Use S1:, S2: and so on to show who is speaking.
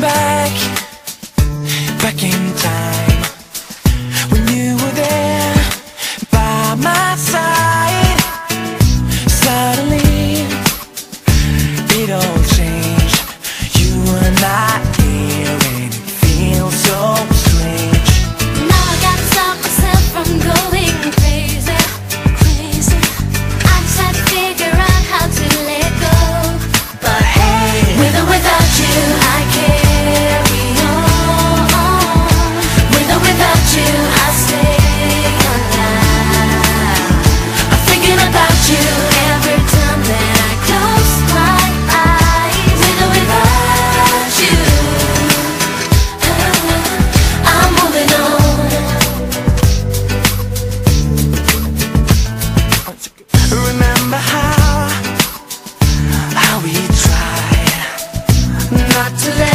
S1: back, back in time. got to let